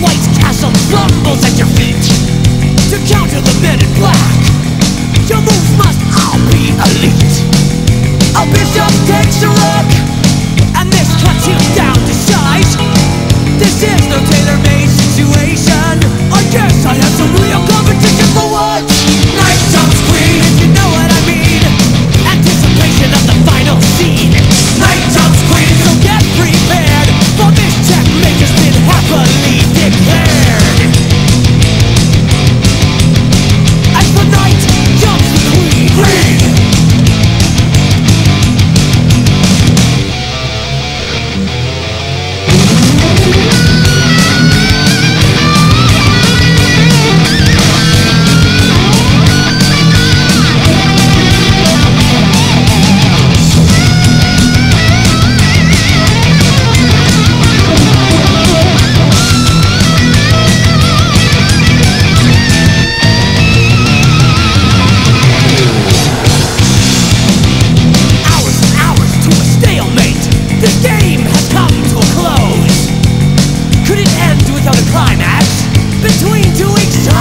white castle crumbles at your feet. To counter the men in black Your moves must This game has come to a close. Could it end without a climax between two weeks' foes?